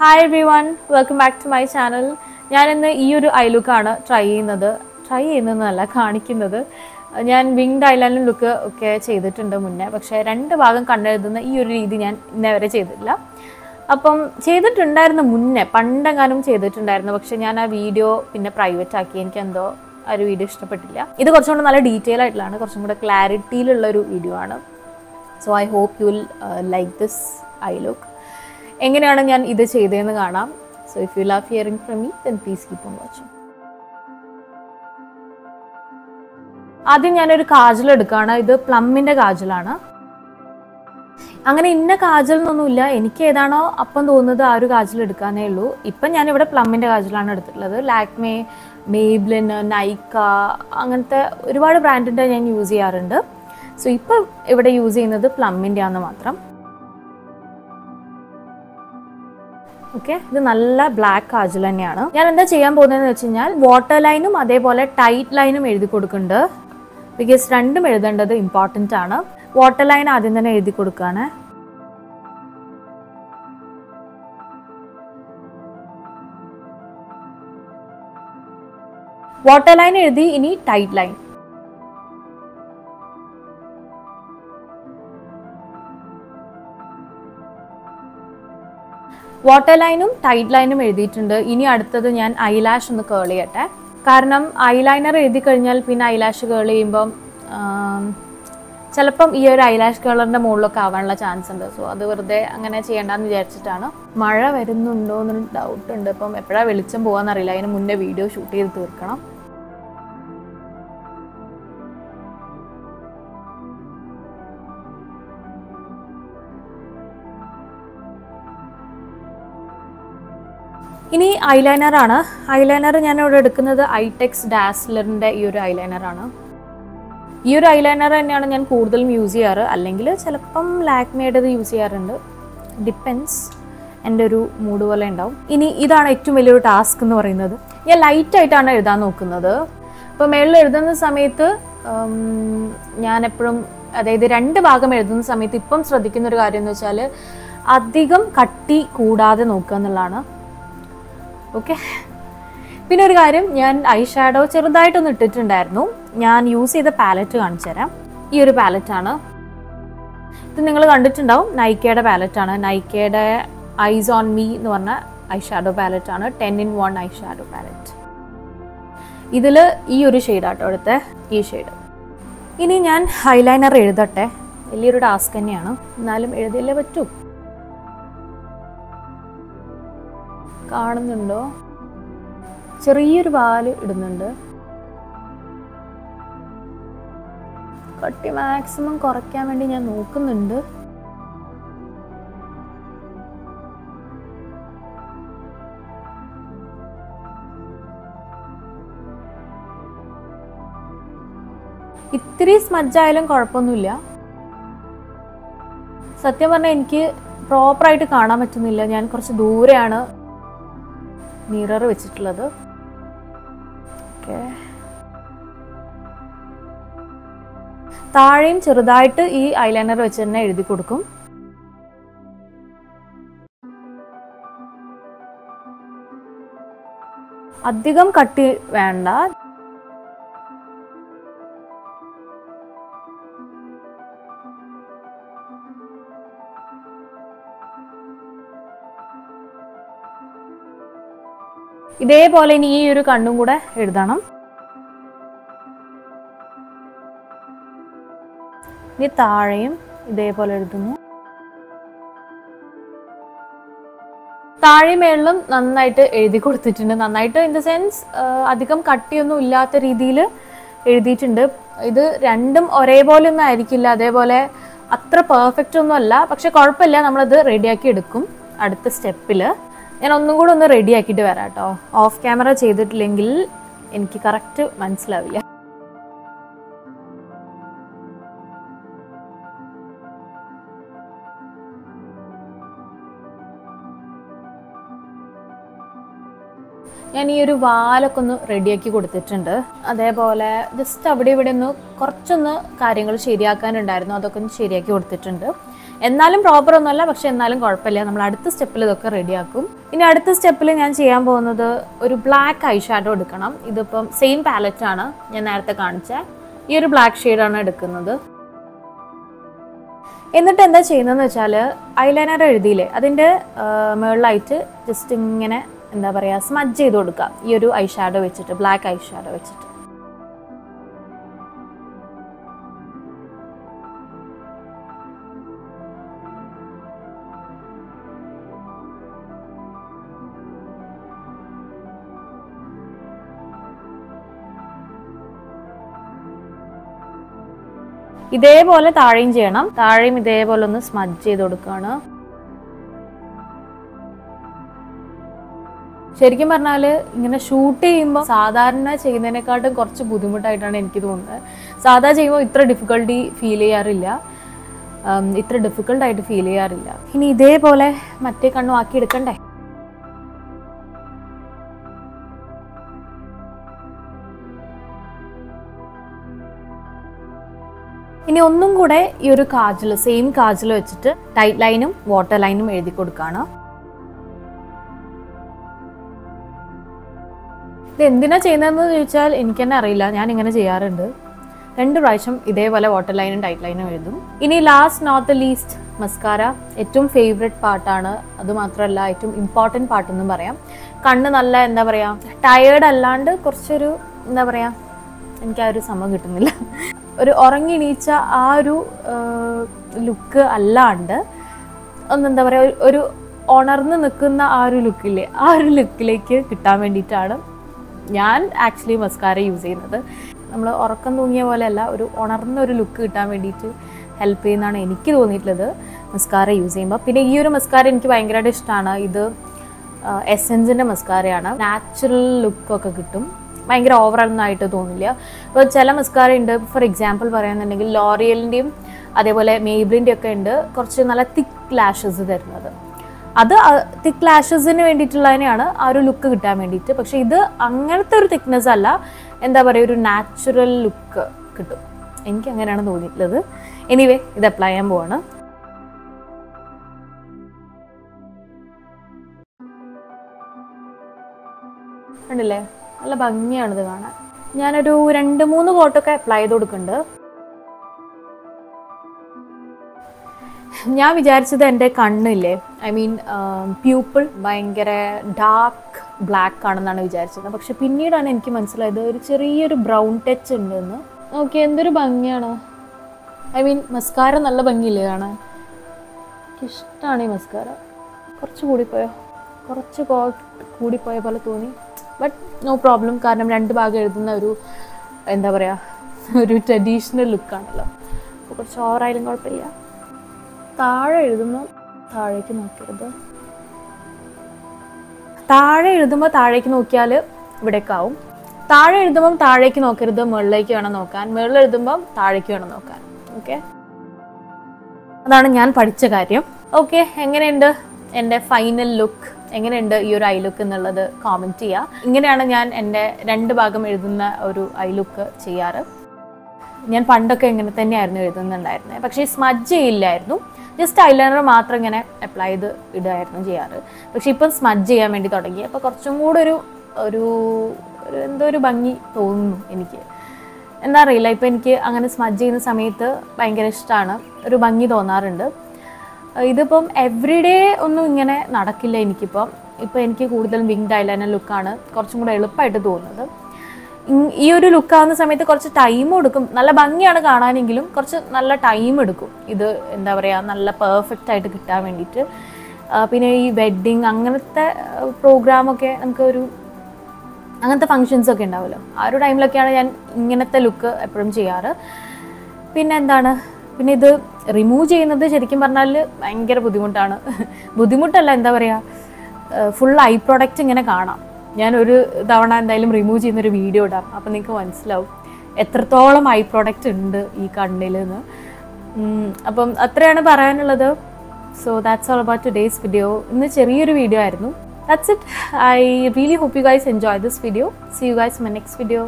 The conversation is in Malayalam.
Hi everyone welcome back to my channel ഞാനിന്ന് ഈ ഒരു ഐ ലുക്കാണ് ട്രൈ ചെയ്യുന്നത്. ട്രൈ ചെയ്യുന്നതെന്നല്ല കാണിക്കുന്നത്. ഞാൻ വിങ്ഡ് ഐലൈനർ ലുക്ക് ഒക്കെ ചെയ്തിട്ടുണ്ട് മുന്നേ. പക്ഷേ രണ്ട് ഭാഗം കണ്ടെഴുതുന്ന ഈ ഒരു രീതി ഞാൻ ഇന്നേ വരെ ചെയ്തിട്ടില്ല. അപ്പം ചെയ്തിട്ടുണ്ടായിരുന്നു മുന്നേ പണ്ടെങ്ങാനും ചെയ്തിട്ടുണ്ടായിരുന്നു. പക്ഷേ ഞാൻ ആ വീഡിയോ പിന്നെ പ്രൈവറ്റ് ആക്കി. എനിക്ക് എന്തോ ആ ഒരു വീഡിയോ ഇഷ്ടപ്പെട്ടില്ല. ഇത് കുറച്ചും കൂടെ നല്ല ഡീറ്റെയിൽ ആയിട്ടുള്ളതാണ്. കുറച്ചും കൂടെ ക്ലാരിറ്റിയിലുള്ള ഒരു വീഡിയോ ആണ്. So I hope you will like this I look. എങ്ങനെയാണ് ഞാൻ ഇത് ചെയ്തതെന്ന് കാണാം. So if you love hearing from me then please keep on watching ആദ്യം ഞാനൊരു കാജൽ എടുക്കുകയാണ്. ഇത് പ്ലമ്മിന്റെ കാജലാണ്. അങ്ങനെ ഇന്ന കാജൽ എന്നൊന്നുമില്ല എനിക്ക് ഏതാണോ അപ്പം തോന്നുന്നത് ആ ഒരു കാജൽ എടുക്കാനേ ഉള്ളൂ. ഇപ്പം ഞാനിവിടെ പ്ലമ്മിന്റെ കാജലാണ് എടുത്തിട്ടുള്ളത്. ലാക്മേ മേബ്ലിൻ നൈക്ക അങ്ങനത്തെ ഒരുപാട് ബ്രാൻഡിന്റെ ഞാൻ യൂസ് ചെയ്യാറുണ്ട്. സോ ഇപ്പം ഇവിടെ യൂസ് ചെയ്യുന്നത് പ്ലമ്മിന്റെ ആണെന്ന് മാത്രം. ഓക്കെ ഇത് നല്ല ബ്ലാക്ക് കാജൽ തന്നെയാണ്. ഞാൻ എന്താ ചെയ്യാൻ പോകുന്നതെന്ന് വെച്ച് കഴിഞ്ഞാൽ വാട്ടർ ലൈനും അതേപോലെ ടൈറ്റ് ലൈനും എഴുതി കൊടുക്കുന്നുണ്ട്. ബിക്കോസ് രണ്ടും എഴുതേണ്ടത് ഇമ്പോർട്ടന്റ് ആണ്. വാട്ടർ ലൈൻ ആദ്യം തന്നെ എഴുതി കൊടുക്കുകയാണ് വാട്ടർ ലൈൻ എഴുതി ഇനി ടൈറ്റ് ലൈൻ വാട്ടർ ലൈനും ടൈഡ് ലൈനും എഴുതിയിട്ടുണ്ട്. ഇനി അടുത്തത് ഞാൻ ഐലാഷ് ഒന്ന് കേൾ ചെയ്യട്ടെ. കാരണം ഐലൈനർ എഴുതി കഴിഞ്ഞാൽ പിന്നെ ഐലാഷ് കേൾ ചെയ്യുമ്പം ചിലപ്പം ഈ ഒരു ഐലാഷ് കേളറിന്റെ മുകളിലൊക്കെ ആവാനുള്ള ചാൻസ് ഉണ്ട്. സോ അത് വെറുതെ അങ്ങനെ ചെയ്യണ്ടെന്ന് വിചാരിച്ചിട്ടാണ്. മഴ വരുന്നുണ്ടോ എന്നൊരു ഡൗട്ട് ഉണ്ട്. അപ്പം എപ്പോഴാണ് വെളിച്ചം പോകാന്നറിയില്ല അതിന് മുന്നേ വീഡിയോ ഷൂട്ട് ചെയ്ത് തീർക്കണം. ഇനി ഐലൈനർ ആണ്. ഐലൈനർ ഞാൻ ഇവിടെ എടുക്കുന്നത് ഐടെക്സ് ഡാസ്ലറിന്റെ ഈ ഒരു ഐലൈനർ ആണ്. ഈ ഒരു ഐലൈനർ തന്നെയാണ് ഞാൻ കൂടുതലും യൂസ് ചെയ്യാറ്. അല്ലെങ്കിൽ ചിലപ്പം ലാക്മേഡത് യൂസ് ചെയ്യാറുണ്ട്. ഡിപ്പെൻസ് എന്റെ ഒരു മൂഡ് പോലെ ഉണ്ടാവും. ഇനി ഇതാണ് ഏറ്റവും വലിയൊരു ടാസ്ക് എന്ന് പറയുന്നത്. ഞാൻ ലൈറ്റ് ആയിട്ടാണ് എഴുതാൻ നോക്കുന്നത്. ഇപ്പോൾ മേളിൽ എഴുതുന്ന സമയത്ത് ഞാൻ എപ്പോഴും അതായത് രണ്ട് ഭാഗം എഴുതുന്ന സമയത്ത് ഇപ്പം ശ്രദ്ധിക്കുന്ന ഒരു കാര്യം എന്ന് വെച്ചാൽ അധികം കട്ടി കൂടാതെ നോക്കുക എന്നുള്ളതാണ്. ഓക്കെ പിന്നെ ഒരു കാര്യം ഞാൻ ഐ ഷാഡോ ചെറുതായിട്ടൊന്ന് ഇട്ടിട്ടുണ്ടായിരുന്നു. ഞാൻ യൂസ് ചെയ്ത പാലറ്റ് കാണിച്ചു തരാം. ഈ ഒരു പാലറ്റാണ് ഇത് നിങ്ങൾ കണ്ടിട്ടുണ്ടാവും നൈക്കയുടെ പാലറ്റാണ് നൈക്കയുടെ ഐസ് ഓൺ മീ എന്ന് പറഞ്ഞ eye shadow പാലറ്റാണ് ten in one eye shadow palette ഇതിൽ ഈ ഒരു ഷെയ്ഡാട്ടോ അടുത്ത ഈ ഷെയ്ഡ് ഇനി ഞാൻ ഹൈലൈനർ എഴുതട്ടെ. വലിയൊരു ടാസ്ക് തന്നെയാണ്. എന്നാലും എഴുതിയല്ലേ പറ്റൂ. കാണുന്നുണ്ടോ? ചെറിയൊരു പാൽ ഇടുന്നുണ്ട്. കട്ടി മാക്സിമം കുറയ്ക്കാൻ വേണ്ടി ഞാൻ നോക്കുന്നുണ്ട്. ഇത്തിരി സ്മജ്ജായാലും കുഴപ്പമൊന്നുമില്ല. സത്യം പറഞ്ഞാൽ എനിക്ക് പ്രോപ്പറായിട്ട് കാണാൻ പറ്റുന്നില്ല. ഞാൻ കുറച്ച് ദൂരെയാണ് മിറർ വെച്ചിട്ടുള്ളത്. ഓക്കെ. താഴെയും ചെറുതായിട്ട് ഈ ഐലൈനർ വെച്ച് തന്നെ എഴുതി കൊടുക്കും. അധികം കട്ടി വേണ്ട. ഇതേപോലെ ഇനി ഈ ഒരു കണ്ണും കൂടെ എഴുതണം. ഇനി താഴെയും ഇതേപോലെ എഴുതുന്നു. താഴെ മേളിലും നന്നായിട്ട് എഴുതി കൊടുത്തിട്ടുണ്ട്. നന്നായിട്ട് ഇൻ ദ സെൻസ് അധികം കട്ടിയൊന്നും ഇല്ലാത്ത രീതിയിൽ എഴുതിയിട്ടുണ്ട്. ഇത് രണ്ടും ഒരേപോലെ ഒന്നും ആയിരിക്കില്ല. അതേപോലെ അത്ര പെർഫെക്റ്റ് ഒന്നും അല്ല. പക്ഷെ കുഴപ്പമില്ല. നമ്മളത് റെഡിയാക്കി എടുക്കും. അടുത്ത സ്റ്റെപ്പിൽ ഞാൻ ഒന്നും കൂടെ ഒന്ന് റെഡി ആക്കിയിട്ട് വരാം കേട്ടോ ഓഫ് ക്യാമറ ചെയ്തിട്ടില്ലെങ്കിൽ എനിക്ക് കറക്റ്റ് മനസ്സിലാവില്ല. ഞാൻ ഈ ഒരു വാലൊക്കെ ഒന്ന് റെഡിയാക്കി കൊടുത്തിട്ടുണ്ട്. അതേപോലെ ജസ്റ്റ് അവിടെ ഇവിടെ ഒന്ന് കുറച്ചൊന്ന് കാര്യങ്ങൾ ശരിയാക്കാനുണ്ടായിരുന്നു. അതൊക്കെ ഒന്ന് ശരിയാക്കി കൊടുത്തിട്ടുണ്ട്. എന്നാലും പ്രോപ്പർ ഒന്നുമല്ല പക്ഷെ എന്നാലും കുഴപ്പമില്ല. നമ്മൾ അടുത്ത സ്റ്റെപ്പിൽ ഇതൊക്കെ റെഡിയാക്കും ഇനി അടുത്ത സ്റ്റെപ്പിൽ ഞാൻ ചെയ്യാൻ പോകുന്നത് ഒരു ബ്ലാക്ക് ഐ ഷാഡോ എടുക്കണം. ഇതിപ്പം സെയിം പാലറ്റ് ആണ് ഞാൻ നേരത്തെ കാണിച്ച. ഈ ഒരു ബ്ലാക്ക് ഷെയ്ഡാണ് എടുക്കുന്നത്. എന്നിട്ട് എന്താ ചെയ്യുന്നതെന്ന് വെച്ചാൽ ഐലൈനർ എഴുതിയില്ലേ? അതിന്റെ മുകളിലായിട്ട് ജസ്റ്റ് ഇങ്ങനെ എന്താ പറയുക സ്മജ് ചെയ്ത് കൊടുക്കുക. ഈ ഒരു ഐ ഷാഡോ വെച്ചിട്ട് ബ്ലാക്ക് ഐ ഷാഡോ വെച്ചിട്ട്. ഇതേപോലെ താഴെയും ചെയ്യണം. താഴെയും ഇതേപോലെ ഒന്ന് സ്മജ് ചെയ്ത് കൊടുക്കുകയാണ് ശരിക്കും പറഞ്ഞാൽ ഇങ്ങനെ ഷൂട്ട് ചെയ്യുമ്പോൾ സാധാരണ ചെയ്യുന്നതിനെക്കാട്ടും കുറച്ച് ബുദ്ധിമുട്ടായിട്ടാണ് എനിക്ക് തോന്നുന്നത്. സാധാ ചെയ്യുമ്പോൾ ഇത്ര ഡിഫിക്കൽട്ടി ഫീൽ ചെയ്യാറില്ല. ഇത്ര ഡിഫിക്കൽട്ടായിട്ട് ഫീൽ ചെയ്യാറില്ല. ഇനി ഇതേപോലെ മറ്റേ കണ്ണും ആക്കി എടുക്കണ്ടേ? ഇനി ഒന്നും കൂടെ ഈ ഒരു കാജൽ സെയിം കാജൽ വെച്ചിട്ട് ടൈറ്റ് ലൈനും വാട്ടർ ലൈനും എഴുതി കൊടുക്കുകയാണ് ഇത് എന്തിനാ ചെയ്യുന്നതെന്ന് ചോദിച്ചാൽ എനിക്ക് തന്നെ അറിയില്ല. ഞാൻ ഇങ്ങനെ ചെയ്യാറുണ്ട്. രണ്ട് പ്രാവശ്യം ഇതേപോലെ വാട്ടർ ലൈനും ടൈറ്റ് ലൈനും എഴുതും. ഇനി last not the least mascara ഏറ്റവും ഫേവററ്റ് പാട്ടാണ്. അത് മാത്രമല്ല ഏറ്റവും ഇമ്പോർട്ടന്റ് പാട്ടെന്നും പറയാം. കണ്ണ് നല്ല എന്താ പറയുക ടയേർഡ് അല്ലാണ്ട് കുറച്ചൊരു എന്താ പറയുക എനിക്ക് ആ ഒരു സമയം കിട്ടുന്നില്ല. ഒരു ഉറങ്ങിണീച്ച ആ ഒരു ലുക്ക് അല്ലാണ്ട് ഒന്നെന്താ പറയുക ഒരു ഉണർന്ന് നിൽക്കുന്ന ആ ഒരു ലുക്കില്ലേ ആ ഒരു ലുക്കിലേക്ക് കിട്ടാൻ വേണ്ടിയിട്ടാണ് ഞാൻ ആക്ച്വലി മസ്കാര യൂസ് ചെയ്യുന്നത്. നമ്മൾ ഉറക്കം തൂങ്ങിയ പോലെയല്ല ഒരു ഉണർന്ന ഒരു ലുക്ക് കിട്ടാൻ വേണ്ടിയിട്ട് ഹെൽപ്പ് ചെയ്യുന്നതാണ് എനിക്ക് തോന്നിയിട്ടുള്ളത് മസ്കാര യൂസ് ചെയ്യുമ്പോൾ. പിന്നെ ഈ ഒരു മസ്കാര എനിക്ക് ഭയങ്കരമായിട്ട് ഇഷ്ടമാണ് ഇത് എസെൻസിന്റെ മസ്കാരയാണ് നാച്ചുറൽ ലുക്കൊക്കെ കിട്ടും. ഭയങ്കര ഓവറൊന്നും ആയിട്ട് തോന്നില്ല. ഇപ്പോൾ ചില മസ്കാര ഉണ്ട്. ഫോർ എക്സാമ്പിൾ പറയുന്നുണ്ടെങ്കിൽ ലോറിയലിന്റെയും അതേപോലെ മേബിളിന്റെ ഒക്കെ ഉണ്ട് കുറച്ച് നല്ല തിക്ക് ലാഷസ് തരുന്നത്. അത് തിക്ക് ലാഷസിന് വേണ്ടിയിട്ടുള്ളതിനെയാണ് ആ ഒരു ലുക്ക് കിട്ടാൻ വേണ്ടിയിട്ട്. പക്ഷേ ഇത് അങ്ങനത്തെ ഒരു തിക്നെസ് അല്ല. എന്താ പറയുക ഒരു നാച്ചുറൽ ലുക്ക് കിട്ടും. എനിക്ക് അങ്ങനെയാണ് തോന്നിയിട്ടുള്ളത്. എനിവേ ഇത് അപ്ലൈ ചെയ്യാൻ പോവാണ്. കണ്ടില്ലേ? നല്ല ഭംഗിയാണ് ഇത് കാണാൻ. ഞാനൊരു രണ്ട് മൂന്ന് കോട്ടൊക്കെ അപ്ലൈ ചെയ്ത് കൊടുക്കുന്നുണ്ട്. ഞാൻ വിചാരിച്ചത് എന്റെ കണ്ണില്ലേ? ഐ മീൻ പ്യൂപ്പിൾ ഭയങ്കര ഡാർക്ക് ബ്ലാക്ക് ആണെന്നാണ് വിചാരിച്ചത്. പക്ഷെ പിന്നീടാണ് എനിക്ക് മനസ്സിലായത് ഒരു ചെറിയൊരു ബ്രൗൺ ടച്ച് ഉണ്ടെന്ന്. ഓക്കെ എന്തൊരു ഭംഗിയാണ്? ഐ മീൻ മസ്കാര നല്ല ഭംഗിയില്ലേ കാണാൻ? എനിക്കിഷ്ടമാണ് ഈ മസ്കാര കുറച്ച് കൂടിപ്പോയോ? കുറച്ച് കൂടിപ്പോയ പോലെ തോന്നി. ബട്ട് നോ പ്രോബ്ലം കാരണം രണ്ട് ഭാഗം എഴുതുന്ന ഒരു എന്താ പറയുക ഒരു ട്രഡീഷണൽ ലുക്കാണല്ലോ അപ്പോൾ കുറച്ച് ഓവറായാലും കുഴപ്പമില്ല. താഴെ എഴുതുമ്പോൾ താഴേക്ക് നോക്കരുത്. താഴെ എഴുതുമ്പോൾ താഴേക്ക് നോക്കിയാൽ ഇവിടേക്ക് ആവും താഴെ എഴുതുമ്പം താഴേക്ക് നോക്കരുത്. മുകളിലേക്ക് വേണം നോക്കാൻ. മുകളിൽ എഴുതുമ്പം താഴേക്ക് വേണം നോക്കാൻ. ഓക്കെ? അതാണ് ഞാൻ പഠിച്ച കാര്യം. ഓക്കെ എങ്ങനെയുണ്ട് എന്റെ ഫൈനൽ ലുക്ക് എങ്ങനെയുണ്ട് ഈ ഒരു ഐ ലുക്ക് എന്നുള്ളത് കോമെന്റ് ചെയ്യുക ഇങ്ങനെയാണ് ഞാൻ എന്റെ രണ്ട് ഭാഗം എഴുതുന്ന ഒരു ഐ ലുക്ക് ചെയ്യാറ്. ഞാൻ പണ്ടൊക്കെ ഇങ്ങനെ തന്നെയായിരുന്നു എഴുതുന്നുണ്ടായിരുന്നത് പക്ഷേ സ്മജ് ചെയ്യില്ലായിരുന്നു. ജസ്റ്റ് ഐലൈനർ മാത്രം ഇങ്ങനെ അപ്ലൈ ചെയ്ത് ഇടുമായിരുന്നു ചെയ്യാറ്. പക്ഷെ ഇപ്പം സ്മജ് ചെയ്യാൻ വേണ്ടി തുടങ്ങി. അപ്പോൾ കുറച്ചും കൂടെ ഒരു ഒരു എന്തോ ഒരു ഭംഗി തോന്നുന്നു എനിക്ക്. എന്താ അറിയില്ല. ഇപ്പം എനിക്ക് അങ്ങനെ സ്മജ് ചെയ്യുന്ന സമയത്ത് ഭയങ്കര ഇഷ്ടമാണ് ഒരു ഭംഗി തോന്നാറുണ്ട്. ഇതിപ്പം എവ്രിഡേ ഒന്നും ഇങ്ങനെ നടക്കില്ല എനിക്കിപ്പം. ഇപ്പം എനിക്ക് കൂടുതലും വിങ്ഡ് ഐലൈനർ ലുക്കാണ് കുറച്ചും കൂടെ എളുപ്പമായിട്ട് തോന്നുന്നത്. ഈ ഒരു ലുക്കാവുന്ന സമയത്ത് കുറച്ച് ടൈം എടുക്കും. നല്ല ഭംഗിയാണ് കാണാനെങ്കിലും കുറച്ച് നല്ല ടൈം എടുക്കും. ഇത് എന്താ പറയുക നല്ല പെർഫെക്റ്റ് ആയിട്ട് കിട്ടാൻ വേണ്ടിയിട്ട്. പിന്നെ ഈ വെഡ്ഡിങ് അങ്ങനത്തെ പ്രോഗ്രാമൊക്കെ നമുക്ക് ഒരു അങ്ങനത്തെ ഫങ്ഷൻസ് ഒക്കെ ഉണ്ടാവുമല്ലോ. ആ ഒരു ടൈമിലൊക്കെയാണ് ഞാൻ ഇങ്ങനത്തെ ലുക്ക് എപ്പോഴും ചെയ്യാറ്. പിന്നെ എന്താണ്? പിന്നെ ഇത് റിമൂവ് ചെയ്യുന്നത് ശരിക്കും പറഞ്ഞാൽ ഭയങ്കര ബുദ്ധിമുട്ടാണ്. ബുദ്ധിമുട്ടല്ല എന്താ പറയുക ഫുൾ ഐ പ്രോഡക്റ്റ് ഇങ്ങനെ കാണാം. ഞാൻ ഒരു തവണ എന്തായാലും റിമൂവ് ചെയ്യുന്നൊരു വീഡിയോ ഇടാം. അപ്പം നിങ്ങൾക്ക് മനസ്സിലാവും എത്രത്തോളം ഐ പ്രോഡക്റ്റ് ഉണ്ട് ഈ കണ്ണിൽ നിന്ന് അപ്പം അത്രയാണ് പറയാനുള്ളത്. So that's all about today's video ഇന്ന് ചെറിയൊരു വീഡിയോ ആയിരുന്നു. That's it I really hope you guys enjoy this video see you guys my next video